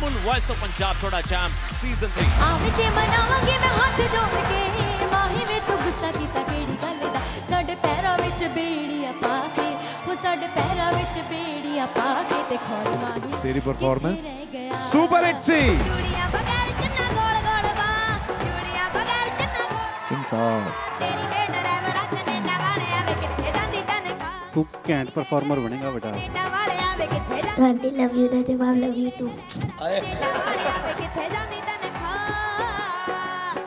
Aman voice of Punjab ਤੁਹਾਡਾ champ season 3 ਆਵੇ ਜੇ ਮਨਾਵਾਂਗੇ ਮੈਂ ਹੱਥ ਜੋੜ ਕੇ ਮਾਹੀ ਵੇ ਤੂੰ ਗੁੱਸਾ ਕੀਤਾ ਕਿਹੜੀ ਗੱਲ ਦਾ ਸਾਡੇ ਪੈਰਾਂ ਵਿੱਚ ਬੇੜੀਆਂ ਪਾ ਕੇ ਉਹ ਸਾਡੇ ਪੈਰਾਂ ਵਿੱਚ ਬੇੜੀਆਂ ਪਾ ਕੇ ਤੇ ਖੋਲ ਮਾਹੀ ਤੇਰੀ performance ਕਿੱਥੇ ਰਹਿ ਗਿਆ? ਸੁਪਰ ਹਿੱਟ ਸੀ ਚੂੜੀਆਂ ਬਗੈਰ ਚੰਨਾ ਗੋਲ ਗੋਲ ਬਾ ਚੂੜੀਆਂ ਬਗੈਰ ਚੰਨਾ ਗੋਲ ਸਿੰਘ ਸਾਹਿਬ ਤੇਰੀ ਵੇ ਡਰਾਈਵਰ ਕੈਨੇਡਾ ਵਾਲਿਆ ਵੇ ਕਿੱਥੇ ਜਾਂਦੀ ਤਨਖਾਹ ਤੂੰ ਘੈਂਟ ਪਰਫਾਰਮਰ ਬਣੇਗਾ ਬੇਟਾ ਕੈਨੇਡਾ ਵਾਲਿਆ ਵੇ गांधी लव यू ना जवाब लव यू टू